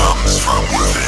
comes from within.